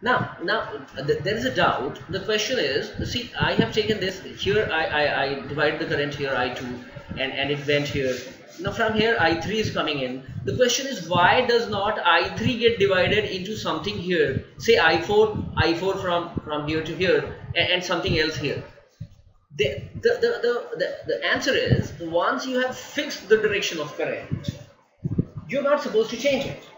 Now, now th there is a doubt. The question is, see, I have taken this here. I I, I divide the current here I2, and and it went here. Now from here I3 is coming in. The question is, why does not I3 get divided into something here? Say I4, I4 from from here to here, and, and something else here. The, the, the, the, the answer is once you have fixed the direction of current, you're not supposed to change it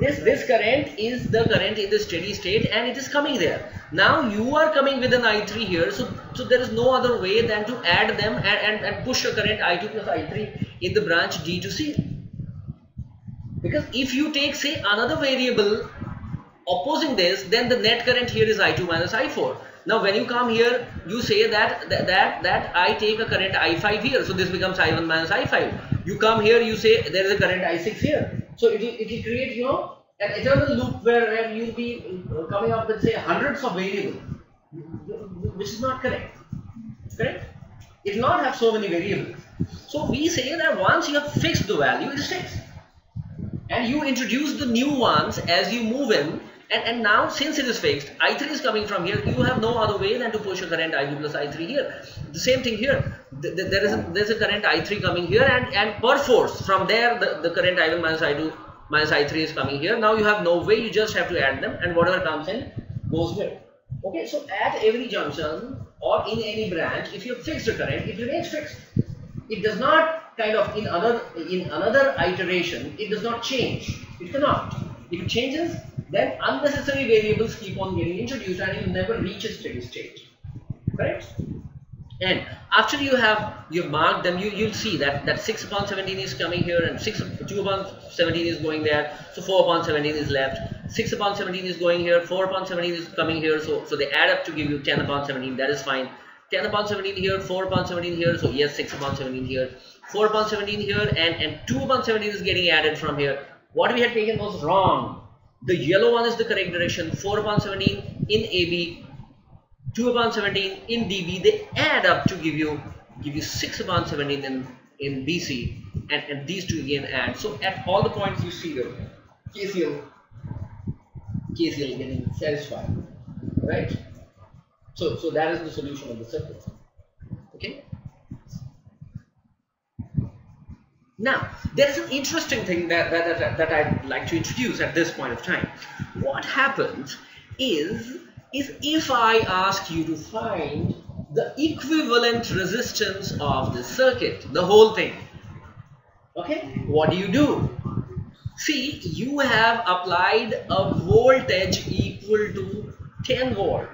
this this current is the current in the steady state and it is coming there. Now you are coming with an i3 here so so there is no other way than to add them and, and, and push a current i2 plus i3 in the branch d to c. Because if you take say another variable opposing this then the net current here is i2 minus i4 now when you come here you say that that that, that i take a current i5 here so this becomes i1 minus i5 you come here you say there is a current i6 here so it will, it will create, you know, an eternal loop where, where you'll be uh, coming up with say hundreds of variables, which is not correct. Correct? It will not have so many variables. So we say that once you have fixed the value, it is fixed. And you introduce the new ones as you move in and, and now since it is fixed, I3 is coming from here, you have no other way than to push a current I2 plus I3 here. The same thing here, there is a, there's a current I3 coming here and, and per force from there the, the current I1 minus I2 minus I3 is coming here. Now you have no way, you just have to add them and whatever comes in goes here. Okay, so at every junction or in any branch, if you fix the current, it remains fixed. It does not kind of in another in another iteration, it does not change. It cannot. If it changes, then unnecessary variables keep on getting introduced and you never reach a steady state. Correct? And after you have you marked them, you you'll see that that six upon seventeen is coming here, and six two upon seventeen is going there. So four upon seventeen is left. Six upon seventeen is going here. Four upon seventeen is coming here. So so they add up to give you ten upon seventeen. That is fine. 10 upon 17 here, 4 upon 17 here, so yes, 6 upon 17 here, 4 upon 17 here, and, and 2 upon 17 is getting added from here. What we had taken was wrong. The yellow one is the correct direction. 4 upon 17 in AB, 2 upon 17 in DB. They add up to give you give you 6 upon 17 in, in BC. And, and these two again add. So at all the points you see the KCL, KCL getting satisfied. Right? So, so that is the solution of the circuit. Okay? Now, there is an interesting thing that, that, that, that, I'd like to introduce at this point of time. What happens is, is if I ask you to find the equivalent resistance of the circuit, the whole thing. Okay, what do you do? See, you have applied a voltage equal to 10 volt.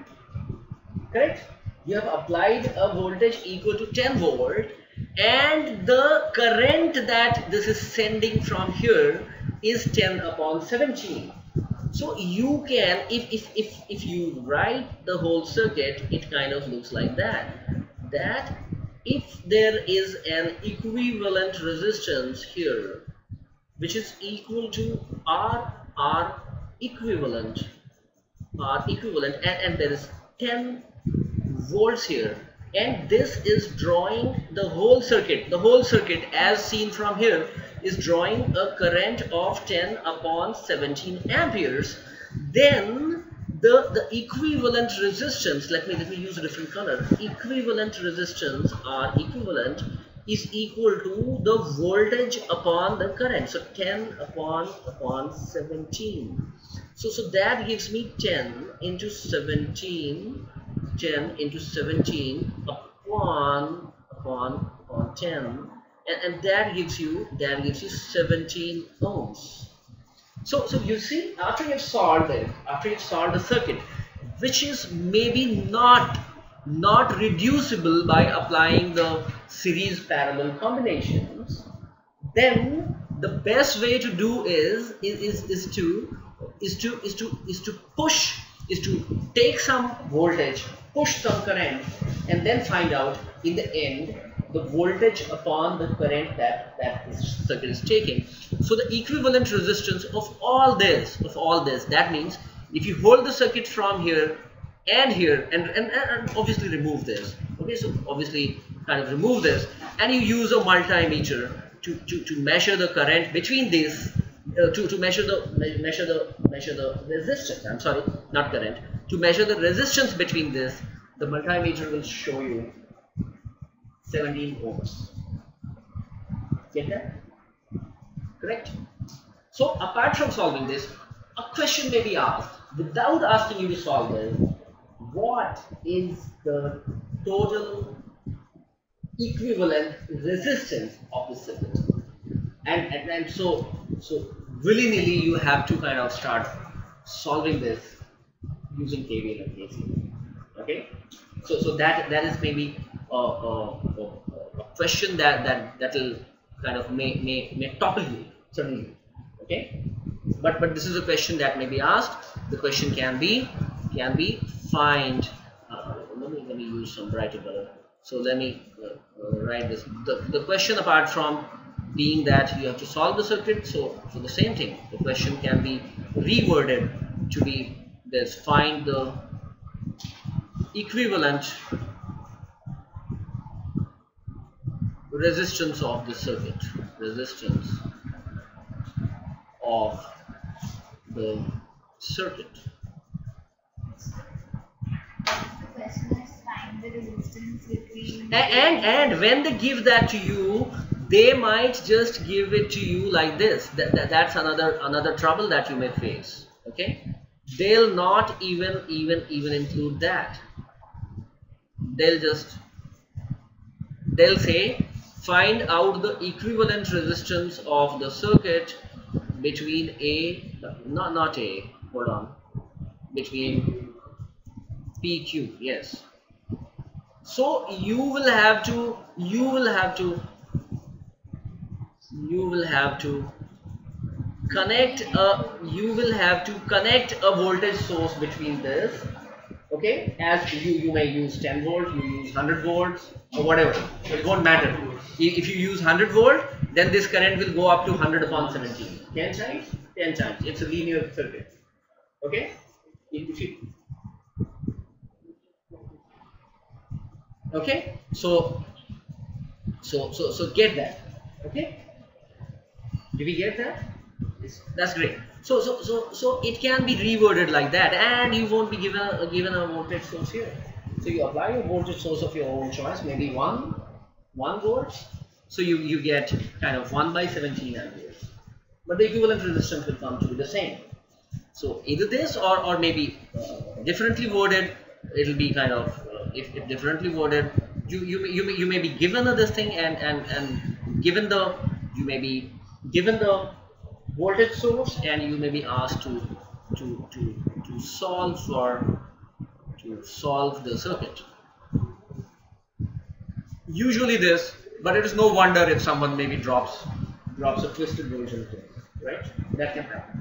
Correct? You have applied a voltage equal to 10 volt and the current that this is sending from here is 10 upon 17 so you can if if if, if you write the whole circuit it kind of looks like that. That if there is an equivalent resistance here which is equal to r r equivalent r equivalent and, and there is 10 volts here and this is drawing the whole circuit. The whole circuit as seen from here is drawing a current of 10 upon 17 amperes. Then the the equivalent resistance let me let me use a different color. Equivalent resistance or equivalent is equal to the voltage upon the current. So 10 upon upon 17 so so that gives me 10 into 17 10 into 17 upon upon upon 10 and, and that gives you that gives you 17 ohms. So so you see after you've solved it after you've solved the circuit which is maybe not not reducible by applying the series parallel combinations then the best way to do is is, is, is to is to is to is to push is to take some voltage push some current and then find out in the end the voltage upon the current that that this circuit is taking. So the equivalent resistance of all this of all this that means if you hold the circuit from here and here and, and, and obviously remove this okay? So obviously kind of remove this and you use a multimeter to, to, to measure the current between this uh, to, to measure the measure the measure the resistance. I'm sorry not current to measure the resistance between this the multimeter will show you 17 ohms. Get that? Correct? So apart from solving this a question may be asked without asking you to solve this what is the total equivalent resistance of the circuit? And, and, and so so willy-nilly you have to kind of start solving this using KVL and KCL okay? So so that that is maybe a, a, a, question that that that will kind of may may may topple you suddenly. okay? But but this is a question that may be asked. The question can be can be find uh, let me let me use some brighter color. So let me uh, uh, write this. The, the question apart from being that you have to solve the circuit so for the same thing. The question can be reworded to be this find the equivalent resistance of the circuit resistance of the circuit. And, and and when they give that to you they might just give it to you like this. That, that, that's another another trouble that you may face okay they'll not even even even include that. They'll just they'll say find out the equivalent resistance of the circuit between a not not a hold on between pq yes. So you will have to you will have to you will have to connect a you will have to connect a voltage source between this okay? As you you may use 10 volts you use 100 volts or whatever. It won't matter. If you use 100 volt then this current will go up to 100 upon 17 10 times? 10 times. It's a linear circuit. Okay? Okay? So so so so get that. Okay? Did we get that that's great. So so so so it can be reworded like that and you won't be given a, given a voltage source here. So you apply your voltage source of your own choice maybe one one volt. So you you get kind of 1 by 17 amperes. But the equivalent resistance will come to be the same. So either this or or maybe uh, differently worded it'll be kind of uh, if, if differently worded you you you may, you may be given this thing and and and given the you may be given the voltage source and you may be asked to to to to solve for to solve the circuit. Usually this but it is no wonder if someone maybe drops drops a twisted version of it right? That can happen